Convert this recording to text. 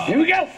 Here we go.